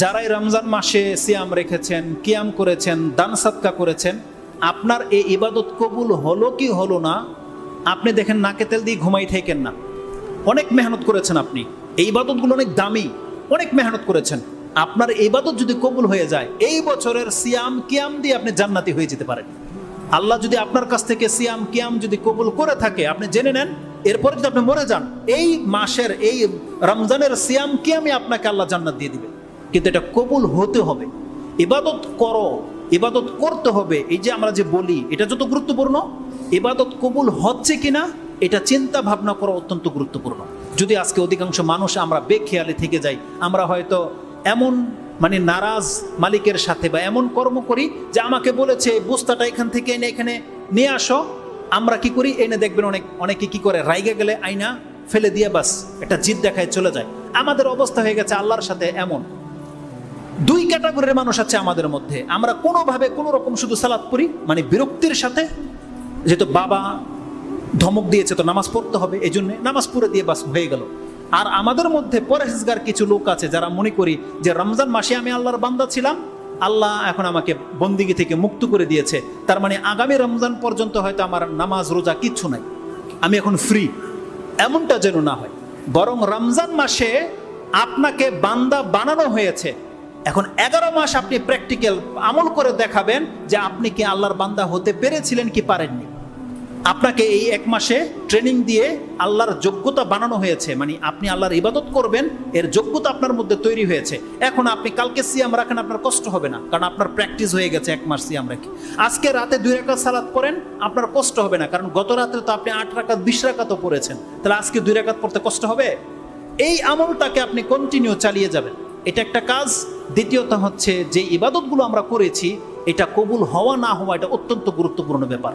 যারা এই রমজান মাসে সিয়াম রেখেছেন, কিয়াম করেছেন, দান সাদকা করেছেন, আপনার এই ইবাদত কবুল হলো কি হলো না, আপনি দেখেন নাকে তেল দিয়ে ঘুমাই ঠেকেন না। অনেক মেহনত করেছেন আপনি। এই ইবাদতগুলো অনেক দামি, অনেক মেহনত করেছেন। আপনার ইবাদত যদি কবুল হয়ে যায়, এই বছরের সিয়াম, কিয়াম দিয়ে আপনি জান্নাতি হয়ে যেতে পারেন। আল্লাহ যদি আপনার কাছ থেকে সিয়াম, কিয়াম যদি কবুল করে থাকে, আপনি জেনে নেন, এরপরে যদি আপনি মরে যান, এই মাসের, এই রমজানের সিয়াম কিয়ামে আপনাকে আল্লাহ জান্নাত দিয়ে দিবে। কিন্তু এটা কবুল হতে হবে। ইবাদত করো, ইবাদত করতে হবে। এই যে আমরা যে বলি, এটা যত গুরুত্বপূর্ণ, ইবাদত কবুল হচ্ছে কিনা, এটা চিন্তা ভাবনা করা অত্যন্ত গুরুত্বপূর্ণ। যদি আজকে অধিকাংশ মানুষ আমরা বেখেয়ালে থেকে যাই, আমরা হয়তো এমন মানে নারাজ মালিকের সাথে বা এমন কর্ম করি যে আমাকে বলেছে বস্তাটা এখান থেকে এনে এখানে নিয়ে আসো। আমরা কি করি? এনে দেখবেন অনেক, অনেকে কি করে? রাইগে গেলে আইনা ফেলে দিয়ে বাস, একটা জিদ দেখায় চলে যায়। আমাদের অবস্থা হয়ে গেছে আল্লাহর সাথে এমন। দুই ক্যাটাগরির মানুষ আছে আমাদের মধ্যে। আমরা কোনোভাবে কোনো রকম শুধু সালাদ পড়ি মানে বিরক্তির সাথে। যেহেতু বাবা ধমক দিয়েছে, তো নামাজ পড়তে হবে এই জন্যে নামাজ পড়ে দিয়ে বাস হয়ে গেল। আর আমাদের মধ্যে পরেশগার কিছু লোক আছে যারা মনে করি যে, রমজান মাসে আমি আল্লাহর বান্দা ছিলাম, আল্লাহ এখন আমাকে বন্দিগি থেকে মুক্ত করে দিয়েছে। তার মানে আগামী রমজান পর্যন্ত হয়তো আমার নামাজ, রোজা কিচ্ছু নাই। আমি এখন ফ্রি এমনটা যেন না হয়। বরং রমজান মাসে আপনাকে বান্দা বানানো হয়েছে। এখন এগারো মাস আপনি প্র্যাকটিক্যাল আমল করে দেখাবেন যে আপনি কি আল্লাহর বান্দা হতে পেরেছিলেন কি পারেননি। আপনাকে এই এক মাসে ট্রেনিং দিয়ে আল্লাহর যোগ্যতা বানানো হয়েছে মানে আপনি আল্লাহর ইবাদত করবেন, এর যোগ্যতা আপনার মধ্যে তৈরি হয়েছে। এখন আপনি কালকে সিয়াম রাখেন, আপনার কষ্ট হবে না, কারণ আপনার প্র্যাকটিস হয়ে গেছে এক মাস সিয়াম রাখি। আজকে রাতে দুই রাকাত সালাত করেন আপনার কষ্ট হবে না, কারণ গত রাত্রে তো আপনি আট রাকাত, বিশ রাকাতও পড়েছেন। তাহলে আজকে দুই রাকাত পড়তে কষ্ট হবে? এই আমলটাকে আপনি কন্টিনিউ চালিয়ে যাবেন। এটা একটা কাজ। দ্বিতীয়ত হচ্ছে যে ইবাদতগুলো আমরা করেছি, এটা কবুল হওয়া না হওয়া এটা অত্যন্ত গুরুত্বপূর্ণ ব্যাপার।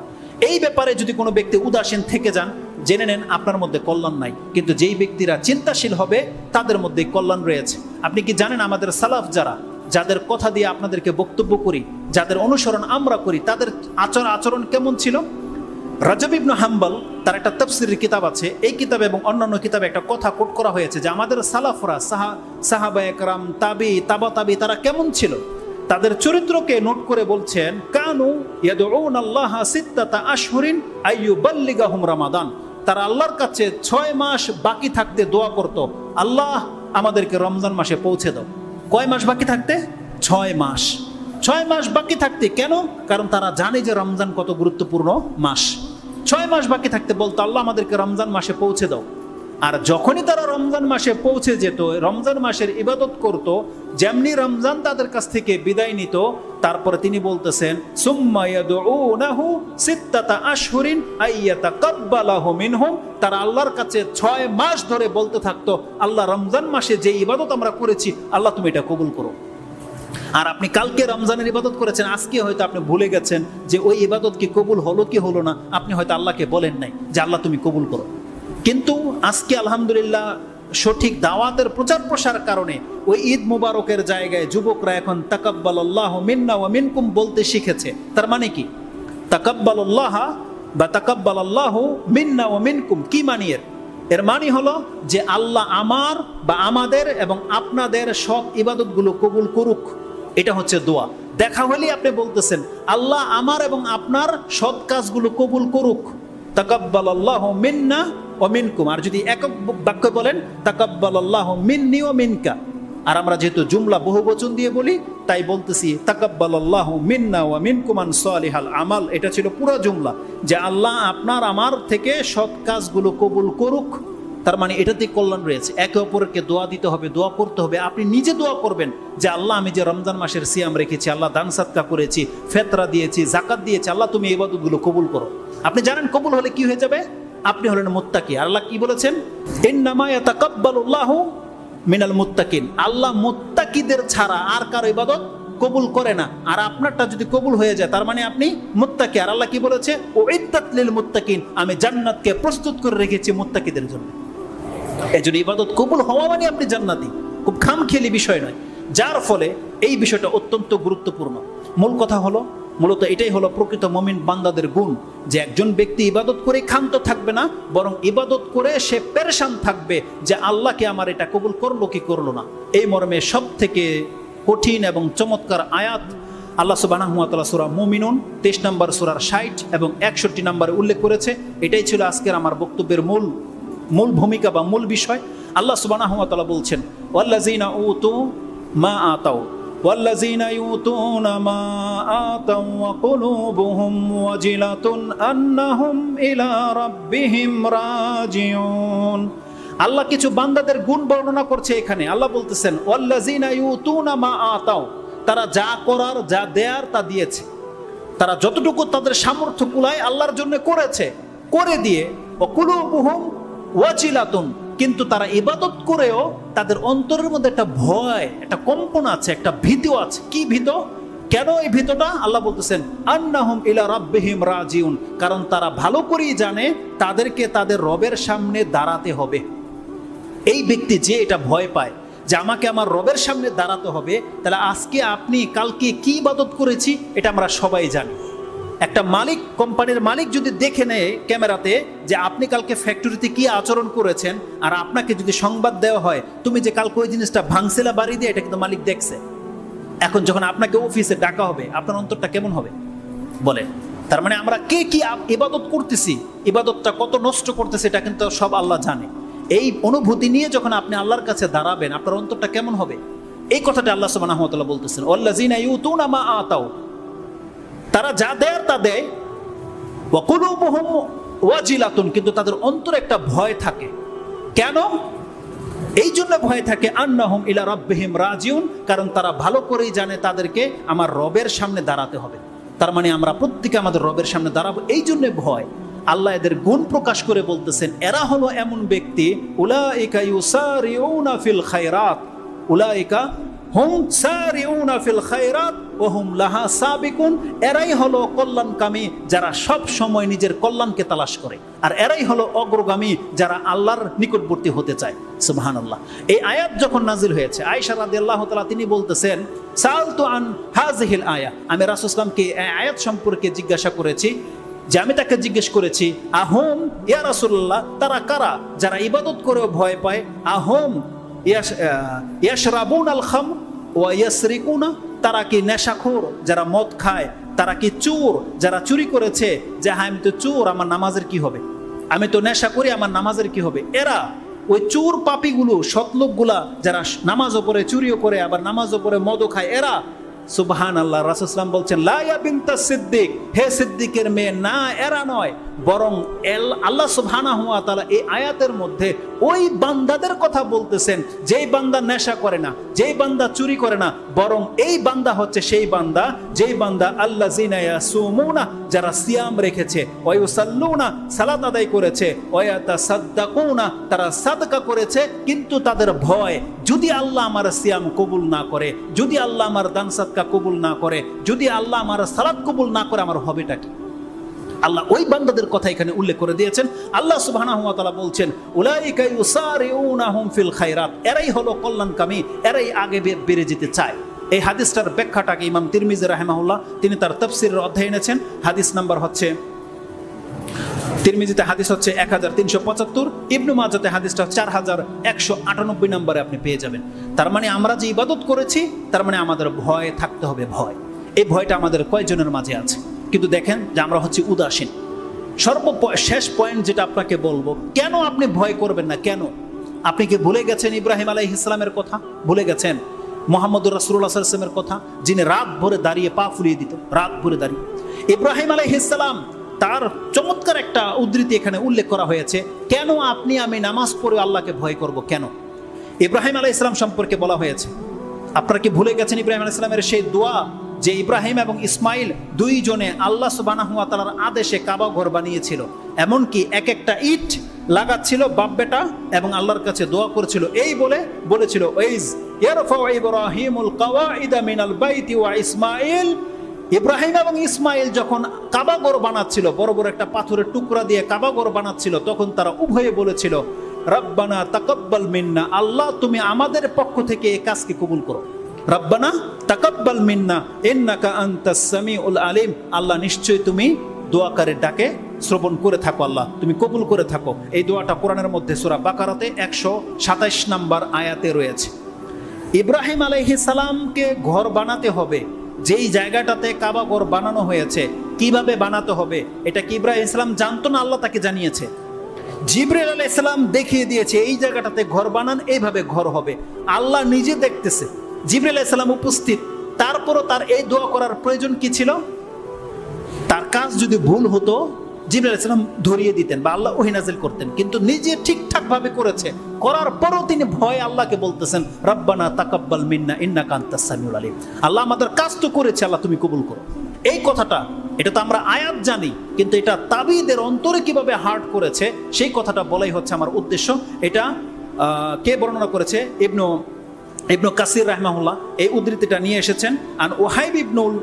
এই ব্যাপারে যদি কোনো ব্যক্তি উদাসীন থেকে যান, জেনে নেন আপনার মধ্যে কল্যাণ নাই। কিন্তু যেই ব্যক্তিরা চিন্তাশীল হবে, তাদের মধ্যে কল্যাণ রয়েছে। আপনি কি জানেন আমাদের সালাফ যারা, যাদের কথা দিয়ে আপনাদেরকে বক্তব্য করি, যাদের অনুসরণ আমরা করি, তাদের আচর আচরণ কেমন ছিল? রাজব ইবনু হাম্বল, তার একটা তফসিরের কিতাব আছে। এই কিতাবে এবং অন্যান্য কিতাবে একটা কথা কোট করা হয়েছে যে আমাদের সালাফরা, সাহা, সাহাবা একরাম, তাবি, তাবা তাবি, তারা কেমন ছিল? তাদের চরিত্রকে নোট করে বলছেন, কানু ইয়াদউন আল্লাহ সিত্তাতা আশহুরিন আইয়ুবাল্লিগাহুম রামাদান। তারা আল্লাহর কাছে ছয় মাস বাকি থাকতে দোয়া করত, আল্লাহ আমাদেরকে রমজান মাসে পৌঁছে দাও। কয় মাস বাকি থাকতে? ছয় মাস। ছয় মাস বাকি থাকতে কেন? কারণ তারা জানে যে রমজান কত গুরুত্বপূর্ণ মাস। ছয় মাস বাকি থাকতে বলতো, আল্লাহ আমাদেরকে রমজান মাসে পৌঁছে দাও। আর যখনই তারা রমজান মাসে পৌঁছে যেত, রমজান মাসের ইবাদত করত, যেমনি রমজান তাদের কাছ থেকে বিদায় নিত, তারপরে তিনি বলতেছেন তারা আল্লাহর কাছে ছয় মাস ধরে বলতে থাকতো, আল্লাহ রমজান মাসে যে ইবাদত আমরা করেছি, আল্লাহ তুমি এটা কবুল করো। আর আপনি কালকে রমজানের ইবাদত করেছেন, আজকে হয়তো আপনি ভুলে গেছেন যে ওই ইবাদত কি কবুল হলো কি হলো না, আপনি হয়তো আল্লাহকে বলেন নাই যে আল্লাহ তুমি কবুল করো। কিন্তু আজকে আলহামদুলিল্লাহ সঠিক দাওয়াতের প্রচার প্রসার কারণে ওই ঈদ মুবারকের জায়গায় যুবকরা এখন তাকাব্বাল আল্লাহ মিন্না ও মিনকুম বলতে শিখেছে। তার মানে কি? তাকাব্বাল আল্লাহ বা তাকাব্বাল আল্লাহ মিন্না ও মিনকুম কি মানিয়ের এর মানে হলো যে আল্লাহ আমার বা আমাদের এবং আপনাদের সব ইবাদতগুলো কবুল করুক। এটা হচ্ছে দোয়া। দেখা হলেই আপনি বলতেছেন, আল্লাহ আমার এবং আপনার সৎ কাজগুলো কবুল করুক। তাকাব্বাল আল্লাহ মিন্না ও মিনকুম। আর যদি একক বাক্য বলেন তাকাব্বাল আল্লাহ মিন্নি ও মিনকা। আর আমরা যেহেতু জুমলা বহু বচন দিয়ে বলি, তাই বলতেছি তাকাব্বাল আল্লাহ মিন্না ও মিনকুমান সালিহাল আমাল। এটা ছিল পুরো জুমলা, যে আল্লাহ আপনার, আমার থেকে সৎ কাজগুলো কবুল করুক। তার মানে এটাতে কল্যাণ রয়েছে। একে অপরকে দোয়া দিতে হবে, দোয়া করতে হবে। আপনি নিজে দোয়া করবেন যে, আল্লাহ, আমি যে রমজান মাসের সিয়াম রেখেছি, আল্লাহ দান সাতকা করেছি, ফেতরা দিয়েছি, জাকাত দিয়েছি, আল্লাহ, তুমি এই বাদুগুলো কবুল করো। আপনি জানেন কবুল হলে কি হয়ে যাবে? আপনি হলেন মুত্তাকি। আল্লাহ কি বলেছেন? মিনাল মুত্তাকিন। আল্লাহ মুত্তাকিদের ছাড়া আর কারও ইবাদত কবুল করে না। আর আপনারটা যদি কবুল হয়ে যায়, তার মানে আপনি মুত্তাকি। আর আল্লাহ কি বলেছে? ও ইত্তাতলিল মুত্তাকিন। আমি জান্নাতকে প্রস্তুত করে রেখেছি মুত্তাকিদের জন্য। এই জন্য ইবাদত কবুল হওয়া মানে আপনি জান্নাতি। খুব খামখেলি বিষয় নয়। যার ফলে এই বিষয়টা অত্যন্ত গুরুত্বপূর্ণ। মূল কথা হলো, মূলত এটাই হলো প্রকৃত মমিন বান্দাদের গুণ যে একজন ব্যক্তি ইবাদত করে ক্ষান্ত থাকবে না, বরং ইবাদত করে সে পেরেশান থাকবে যে আল্লাহকে আমার এটা কবুল করল কি করল না। এই মর্মে সব থেকে কঠিন এবং চমৎকার আয়াত আল্লাহ সুবাহ সুরা মুমিনুন তেইশ নম্বর সুরার ষাট এবং একষট্টি নম্বরে উল্লেখ করেছে। এটাই ছিল আজকের আমার বক্তব্যের মূল মূল ভূমিকা বা মূল বিষয় আল্লাহ সুবাহ বলছেন ওয়াল্লাজিনা উতু মা আতাও والذين يؤتون ما آتوا وقلوبهم وجلة أنهم إلى ربهم راجعون আল্লাহ কিছু বান্দাদের গুণ বর্ণনা করছে এখানে আল্লাহ বলতেছেন ওয়াল্লাজিনা ইউতুনা মা আতাও তারা যা করার যা দেয়ার তা দিয়েছে তারা যতটুকু তাদের সামর্থ্য কুলায় আল্লাহর জন্য করেছে করে দিয়ে অকুলুবুহুম ওয়াজিলাতুন, কিন্তু তারা ইবাদত করেও তাদের অন্তরের মধ্যে একটা ভয়, একটা কম্পন আছে, একটা ভীতিও আছে। কি ভীত? কেন এই ভীতটা? আল্লাহ বলতেছেন, আন্নাহুম ইলা রাব্বিহিম রাজিউন কারণ তারা ভালো করেই জানে তাদেরকে তাদের রবের সামনে দাঁড়াতে হবে। এই ব্যক্তি যে এটা ভয় পায়, যে আমাকে আমার রবের সামনে দাঁড়াতে হবে, তাহলে আজকে আপনি, কালকে কি ইবাদত করেছি, এটা আমরা সবাই জানি। একটা মালিক, কোম্পানির মালিক যদি দেখে নেয় ক্যামেরাতে যে আপনি কালকে ফ্যাক্টরিতে কি আচরণ করেছেন আর আপনাকে যদি সংবাদ দেওয়া হয়, তুমি যে কালকে ওই জিনিসটা ভাঙছিলা বাড়ি দিয়ে, এটা কিন্তু মালিক দেখছে। এখন যখন আপনাকে অফিসে ডাকা হবে, আপনার অন্তরটা কেমন হবে? বলে, তার মানে আমরা কে কি ইবাদত করতেছি, ইবাদতটা কত নষ্ট করতেছি, এটা কিন্তু সব আল্লাহ জানে। এই অনুভূতি নিয়ে যখন আপনি আল্লাহর কাছে দাঁড়াবেন, আপনার অন্তরটা কেমন হবে? এই কথাটা আল্লাহ সুবহানাহু ওয়া তাআলা বলতেছেন, ওয়াল্লাযিনা ইউতুনা মা আতাও তারা যা দেয় তা দেয়। ওয়াজিলাতুন, কিন্তু তাদের অন্তরে একটা ভয় থাকে। কেন? এই জন্য ভয় থাকে, আন্নাহুম ইলা রাব্বিহিম রাজিউন, কারণ তারা ভালো করেই জানে তাদেরকে আমার রবের সামনে দাঁড়াতে হবে। তার মানে আমরা প্রত্যেকে আমাদের রবের সামনে দাঁড়াবো, এই জন্য ভয়। আল্লাহ এদের গুণ প্রকাশ করে বলতেছেন, এরা হলো এমন ব্যক্তি, উলাইকা ইউসারিউনা ফিল খায়রাত, উলাইকা খায়রাত লাহা এরাই যারা নিজের করে। আর এরাই অগ্রগামী যারা আল্লাহর নিকটবর্তী হতে চায়। এই আয়াত যখন নাজিল হয়েছে, আয়েশা রাদিয়াল্লাহু তাআলা তিনি বলতেছেন, সালতু আন হাযিহিল আয়া। আমি এই আয়াত সম্পর্কে জিজ্ঞাসা করেছি, যে আমি তাকে জিজ্ঞেস করেছি, আহম ইয়া রাসূলুল্লাহ, তারা কারা যারা ইবাদত করেও ভয় পায়? আহম ইয়াশরাবুন আল খাম ওয়া ইয়াসরিকুনা তারা কি নেশাখোর? যারা মদ খায়, তারা কি চোর? যারা চুরি করেছে, যে হ্যাঁ আমি তো চোর, আমার নামাজের কি হবে? আমি তো নেশা করি, আমার নামাজের কি হবে? এরা ওই চোর পাপিগুলো সতলোকগুলা যারা নামাজও ওপরে চুরিও করে, আবার নামাজও ওপরে মদও খায়, এরা রাসুসলাম বলছেন বিনতা সিদ্দিক। হে সিদ্দিকের মেয়ে, না এরা নয়, বরং এল, আল্লাহ সুবহানা হুয়া এই আয়াতের মধ্যে ওই বান্দাদের কথা বলতেছেন, যেই বান্দা নেশা করে না, যেই বান্দা চুরি করে না, বরং এই বান্দা হচ্ছে সেই বান্দা, যেই বান্দা আল্লাহ জিনায়া সুমুনা যারা সিয়াম রেখেছে ওয়ুসাল্লুনা সালাত আদায় করেছে ওয়াতা সাদ্দাকুনা তারা সাদকা করেছে, কিন্তু তাদের ভয়, যদি আল্লাহ আমার সিয়াম কবুল না করে, যদি আল্লাহ আমার দান সাদকা কবুল না করে, যদি আল্লাহ আমার সালাদ কবুল না করে, আমার হবেটা কি? আল্লাহ ওই বান্দাদের কথা এখানে উল্লেখ করে দিয়েছেন। আল্লাহ তাআলা বলছেন ফিল খায়রাত, এরাই হলো কল্যাণকামী, এরাই আগে বেড়ে যেতে চায়। এই হাদিসটার ব্যাখ্যাটাকে ইমাম তিরমিজি রাহেমাহুল্লাহ, তিনি তার তফসিরের অধ্যায় এনেছেন। হাদিস নাম্বার হচ্ছে তিরমিজিতে হাদিস হচ্ছে এক হাজার তিনশো পঁচাত্তর, ইবনু মাজাতে হাদিসটা চার হাজার একশো আটানব্বই নম্বরে আপনি পেয়ে যাবেন। তার মানে আমরা যে ইবাদত করেছি, তার মানে আমাদের ভয় থাকতে হবে ভয়। এই ভয়টা আমাদের কয়জনের মাঝে আছে? কিন্তু দেখেন যে আমরা হচ্ছে উদাসীন। সর্ব শেষ পয়েন্ট যেটা আপনাকে বলব, কেন আপনি ভয় করবেন না? কেন? আপনি কি ভুলে গেছেন ইব্রাহিম আলাহ ইসলামের কথা? ভুলে গেছেন মোহাম্মদুর রাসুল্লাহ সাল্লামের কথা, যিনি রাত ভরে দাঁড়িয়ে পা ফুলিয়ে দিত রাত ভরে দাঁড়িয়ে। ইব্রাহিম আলাহ ইসলাম তার চমৎকার একটা উদ্ধৃতি এখানে উল্লেখ করা হয়েছে। কেন আপনি আমি নামাজ পড়ে আল্লাহকে ভয় করব কেন? ইব্রাহিম আলাহ ইসলাম সম্পর্কে বলা হয়েছে। আপনারা কি ভুলে গেছেন ইব্রাহিম আলাহ ইসলামের সেই দোয়া যে ইব্রাহিম এবং ইসমাইল দুইজনে আল্লাহ সুবানাহুয়া তালার আদেশে কাবা ঘর বানিয়েছিল, এমনকি এক একটা ইট লাগাচ্ছিল বাপ বেটা এবং আল্লাহর কাছে দোয়া করেছিল। এই বলে বলেছিল ইব্রাহিমুল কাওয়াইদা মিনাল বাইতি ওয়া ইসমাইল ইব্রাহিম এবং ইসমাইল যখন কাবাগর বানাচ্ছিল, বড় বড় একটা পাথরের টুকরা দিয়ে কাবাগর বানাচ্ছিল, তখন তারা উভয়ে বলেছিল, রব্বানা তাকব্বাল মিন্না, আল্লাহ তুমি আমাদের পক্ষ থেকে এই কাজকে কবুল করো। রব্বানা তাকব্বাল মিন্না, ইন্নাকা আনতাস সামিউল আলিম, আল্লাহ নিশ্চয়ই তুমি দোয়াকারের ডাকে শ্রবণ করে থাকো আল্লাহ, তুমি কবুল করে থাকো। এই দোয়াটা কোরআনের মধ্যে সূরা বাকারাতে একশো সাতাইশ নাম্বার আয়াতে রয়েছে। ইব্রাহিম সালামকে ঘর বানাতে হবে। যেই জায়গাটাতে কাবা ঘর বানানো হয়েছে, কীভাবে বানাতে হবে, এটা কি ইব্রাহিম ইসলাম জানতো না আল্লাহ তাকে জানিয়েছে? জিব্রাইল আলাইহিস সালাম দেখিয়ে দিয়েছে, এই জায়গাটাতে ঘর বানান, এইভাবে ঘর হবে। আল্লাহ নিজে দেখতেছে, জিব্রাইল আলাইহিস সালাম উপস্থিত, তারপরও তার এই দোয়া করার প্রয়োজন কি ছিল? তার কাজ যদি ভুল হতো জিবরাইল ইসলাম ধরিয়ে দিতেন বা আল্লাহ ওহিনাজিল করতেন। কিন্তু নিজে ঠিকঠাক ভাবে করেছে। করার পরও তিনি ভয় আল্লাহকে বলতেছেন, রব্বানা তাকাব্বাল মিন্না ইন্না কান্তা সামিউল আলিম। আল্লাহ আমাদের কাজ তো করেছে, আল্লাহ তুমি কবুল করো। এই কথাটা, এটা তো আমরা আয়াত জানি, কিন্তু এটা তাবিদের অন্তরে কীভাবে হার্ট করেছে, সেই কথাটা বলাই হচ্ছে আমার উদ্দেশ্য। এটা কে বর্ণনা করেছে? ইবনু ইবনু কাসির রাহমাহুল্লাহ। এই উদ্ধৃতিটা নিয়ে এসেছেন। আর ওহাইব ইবনুল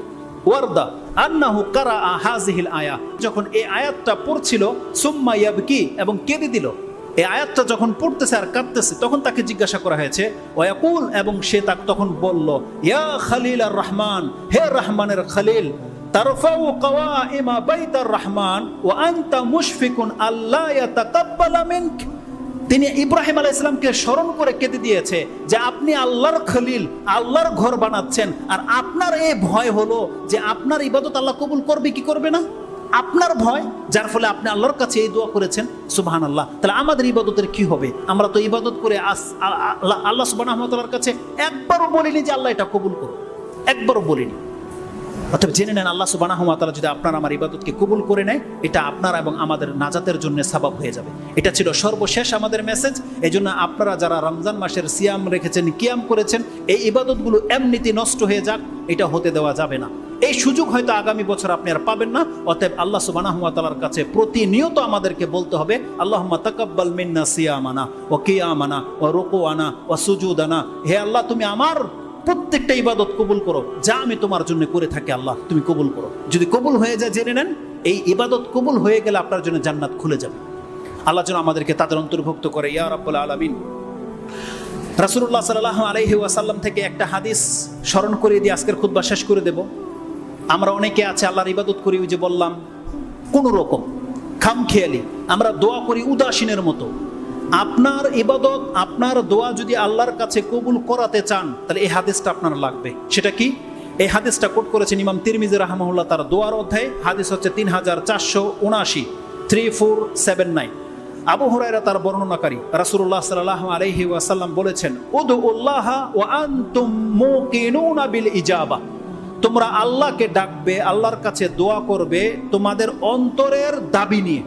ওয়ারদা আন্নাহু কারা হাজিহিল আয়া যখন এই আয়াতটা পড়ছিল, সুম্মা ইয়াবকি, এবং কেঁদে দিল। এই আয়াতটা যখন পড়তেছে আর কাঁদতেছে, তখন তাকে জিজ্ঞাসা করা হয়েছে ওয়াকুল এবং সে তাকে তখন বলল, ইয়া খালিল আর রহমান, হে রহমানের খালিল, তারফাউ কাওয়াইমা বাইতার রহমান, ওয়া আনতা মুশফিকুন আল্লাহ ইয়াতাকাব্বালা মিনক। তিনি ইব্রাহিম আলাহ ইসলামকে স্মরণ করে কেঁদে দিয়েছে যে আপনি আল্লাহর খলিল, আল্লাহর ঘর বানাচ্ছেন। আর আপনার এই ভয় হলো যে আপনার ইবাদত আল্লাহ কবুল করবে কি করবে না? আপনার ভয়, যার ফলে আপনি আল্লাহর কাছে এই দোয়া করেছেন সুবাহান আল্লাহ তাহলে আমাদের ইবাদতের কি হবে? আমরা তো ইবাদত করে আল্লাহ সুবাহ কাছে একবারও বলিনি যে আল্লাহ এটা কবুল করো একবারও বলিনি। অর্থাৎ জেনে নেন, আল্লাহ সুবানা তাআলা যদি আপনার আমার ইবাদতকে কবুল করে নেয়, এটা আপনার এবং আমাদের নাজাতের জন্য সাবাব হয়ে যাবে। এটা ছিল সর্বশেষ আমাদের মেসেজ এই জন্য আপনারা যারা রমজান মাসের সিয়াম রেখেছেন, কিয়াম করেছেন, এই ইবাদতগুলো এমনিতে নষ্ট হয়ে যাক, এটা হতে দেওয়া যাবে না। এই সুযোগ হয়তো আগামী বছর আপনি আর পাবেন না। অতএব আল্লাহ সুবানাহ তাআলার কাছে প্রতিনিয়ত আমাদেরকে বলতে হবে আল্লাহ তাকাব্বাল মিন্না সিয়ামানা ও কিয়ামানা ও রোকো আনা ও সুজুদ আনা হে আল্লাহ, তুমি আমার প্রত্যেকটা ইবাদত কবুল করো, যা আমি তোমার জন্য করে থাকি আল্লাহ, তুমি কবুল করো। যদি কবুল হয়ে যায়, জেনে নেন, এই ইবাদত কবুল হয়ে গেলে আপনার জন্য জান্নাত খুলে যাবে। আল্লাহ যেন আমাদেরকে তাদের অন্তর্ভুক্ত করে, ইয়া রাব্বুল আলামিন। রাসূলুল্লাহ সাল্লাল্লাহু আলাইহি ওয়াসাল্লাম থেকে একটা হাদিস স্মরণ করিয়ে দিয়ে আজকের খুতবা শেষ করে দেব। আমরা অনেকে আছে, আল্লাহর ইবাদত করি যে বললাম, কোনো রকম, খামখেয়ালি। আমরা দোয়া করি উদাসীনের মতো। আপনার ইবাদত, আপনার দোয়া যদি আল্লাহর কাছে কবুল করাতে চান, তাহলে এই হাদিসটা আপনার লাগবে। সেটা কি? এই হাদিসটা কোট করেছেন ইমাম তিরমিজি রাহমাহুল্লাহ তার দোয়ার অধ্যায়। হাদিস হচ্ছে তিন হাজার চারশো উনাশি three four seven nine Abu Hurairah তার বর্ণনাকারী, রাসূলুল্লাহ সাল্লাল্লাহু আলাইহি ওয়াসাল্লাম বলেছেন উদুল্লাহ ওয়া আনতুম মুকিনুনা বিল ইজাবা। তোমরা আল্লাহকে ডাকবে, আল্লাহর কাছে দোয়া করবে তোমাদের অন্তরের দাবি নিয়ে।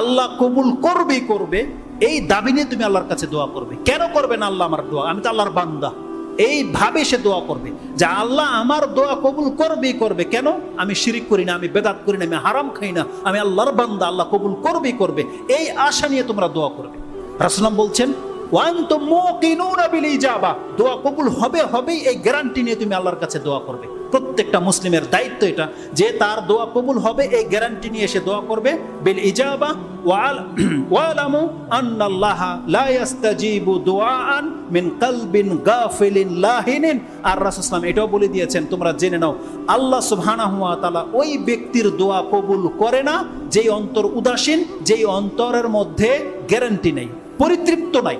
আল্লাহ কবুল করবেই করবে এই দাবি নিয়ে তুমি আল্লাহর কাছে দোয়া করবে। কেন করবে না আল্লাহ আমার দোয়া? আমি তো আল্লাহর বান্দা। এইভাবে সে দোয়া করবে। যে আল্লাহ আমার দোয়া কবুল করবেই করবে। কেন? আমি শিরিক করি না, আমি বেদাত করি না, আমি হারাম খাই না। আমি আল্লাহর বান্দা, আল্লাহ কবুল করবেই করবে। এই আশা নিয়ে তোমরা দোয়া করবে। রাসুলাম বলছেন ওয়ান তো মুকিনুনা বিল ইজাবা। দোয়া কবুল হবে, হবেই। এই গ্যারান্টি নিয়ে তুমি আল্লাহর কাছে দোয়া করবে। প্রত্যেকটা মুসলিমের দায়িত্ব এটা যে তার দোয়া কবুল হবে, এই গ্যারান্টি নিয়ে এসে দোয়া করবে। বিল ইজাবা ওয়াল ওয়ালামু আন্নাল্লাহা লা ইয়াস্তাজিবু দুআআন মিন কলবিন গাফিলিন লাহিনিন। আর রাসূল এটাও বলে দিয়েছেন, তোমরা জেনে নাও, আল্লাহ সুবহানাহু ওয়া তাআলা ওই ব্যক্তির দোয়া কবুল করে না, যেই অন্তর উদাসীন, যেই অন্তরের মধ্যে গ্যারান্টি নেই, পরিতৃপ্ত নাই।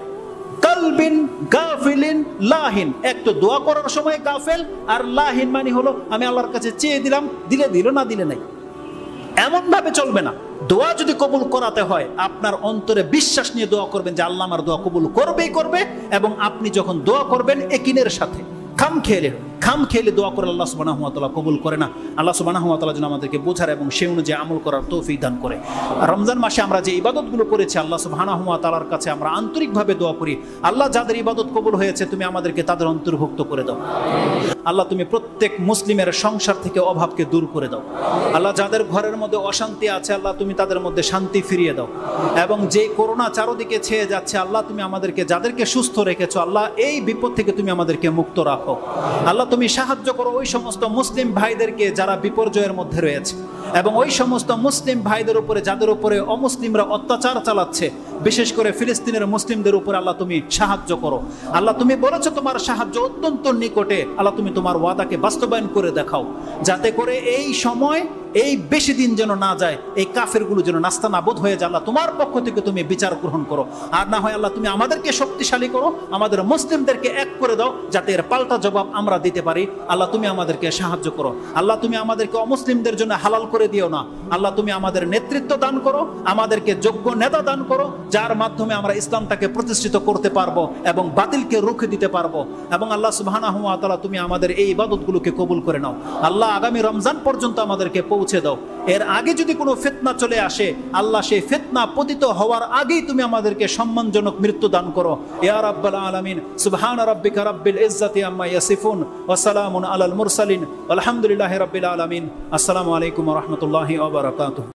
কালবিন গাফিলিন লাহিন। এক তো দোয়া করার সময় গাফেল, আর লাহিন মানে হলো আমি আল্লাহর কাছে চেয়ে দিলাম, দিলে দিল না দিলে নাই। এমনভাবে চলবে না। দোয়া যদি কবুল করাতে হয়, আপনার অন্তরে বিশ্বাস নিয়ে দোয়া করবেন যে আল্লাহ আমার দোয়া কবুল করবেই করবে, এবং আপনি যখন দোয়া করবেন একিনের সাথে, খাম খেলে খাম খেলে দোয়া করে আল্লাহ সুবাহ কবুল করে না। আল্লাহ সুবাহ যেন আমাদেরকে বোঝার এবং সে অনুযায়ী আমল করার তৌফিক দান করে। রমজান মাসে আমরা যে ইবাদতগুলো করেছি, আল্লাহ সুবাহ তালার কাছে আমরা আন্তরিকভাবে দোয়া করি, আল্লাহ যাদের ইবাদত কবুল হয়েছে, তুমি আমাদেরকে তাদের অন্তর্ভুক্ত করে দাও। আল্লাহ তুমি প্রত্যেক মুসলিমের সংসার থেকে অভাবকে দূর করে দাও। আল্লাহ যাদের ঘরের মধ্যে অশান্তি আছে, আল্লাহ তুমি তাদের মধ্যে শান্তি ফিরিয়ে দাও। এবং যে করোনা চারোদিকে ছেয়ে যাচ্ছে, আল্লাহ তুমি আমাদেরকে যাদেরকে সুস্থ রেখেছো, আল্লাহ এই বিপদ থেকে তুমি আমাদেরকে মুক্ত রাখো। আল্লাহ তুমি সাহায্য করো ওই সমস্ত মুসলিম ভাইদেরকে যারা বিপর্যয়ের মধ্যে রয়েছে। এবং ওই সমস্ত মুসলিম ভাইদের উপরে, যাদের উপরে অমুসলিমরা অত্যাচার চালাচ্ছে, বিশেষ করে ফিলিস্তিনের মুসলিমদের উপরে আল্লাহ তুমি সাহায্য করো। আল্লাহ তুমি বলেছ তোমার সাহায্য অত্যন্ত নিকটে। আল্লাহ তুমি তোমার ওয়াদাকে বাস্তবায়ন করে দেখাও। যাতে করে এই সময় এই বেশি দিন যেন না যায়, এই কাফেরগুলো যেন নাস্তা নাবোধ হয়ে যায়, আল্লাহ তোমার পক্ষ থেকে তুমি বিচার গ্রহণ করো। আর না হয় আল্লাহ তুমি আমাদেরকে শক্তিশালী করো, আমাদের মুসলিমদেরকে এক করে দাও, যাতে এর পাল্টা জবাব আমরা দিতে পারি। আল্লাহ তুমি আমাদেরকে সাহায্য করো। আল্লাহ তুমি আমাদেরকে অমুসলিমদের জন্য হালাল করে দিও না। আল্লাহ তুমি আমাদের নেতৃত্ব দান করো, আমাদেরকে যোগ্য নেতা দান করো, যার মাধ্যমে আমরা ইসলামটাকে প্রতিষ্ঠিত করতে পারব এবং বাতিলকে রুখে দিতে পারব। এবং আল্লাহ তাআলা তুমি আমাদের এই ইবাদতগুলোকে কবুল করে নাও। আল্লাহ আগামী রমজান পর্যন্ত আমাদেরকে পৌঁছে দাও। এর আগে যদি কোনো ফেতনা চলে আসে, আল্লাহ সেই ফেতনা পতিত হওয়ার আগেই তুমি আমাদেরকে সম্মানজনক মৃত্যু দান করো। ইয়া রাব্বাল আলামিন, সুবহান রাব্বিকা রাব্বিল ইজ্জাতি আম্মা ইয়াসিফুন, ওয়া সালামুন আলাল মুরসালিন আলহামদুলিল্লাহি রাব্বিল আলামিন। আসসালামু আলাইকুম ওয়া রাহমাতুল্লাহি ওয়া বারাকাতুহু।